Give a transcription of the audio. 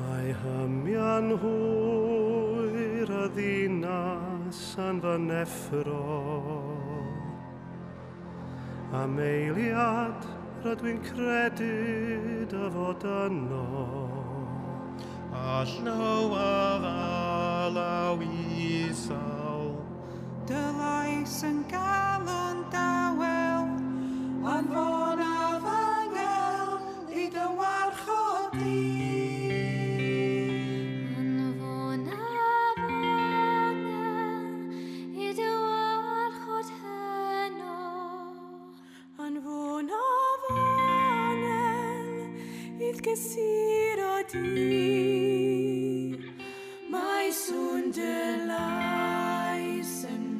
Mae hymian hwyr a ddinas yn fy neffro A meiliad rydw i'n credu dy fod yno A llnaw a ddalaw i sal Dylais yn galon dawel Anfon a fangel i dy warchod i die, mij zoende leisen.